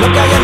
Lo que hay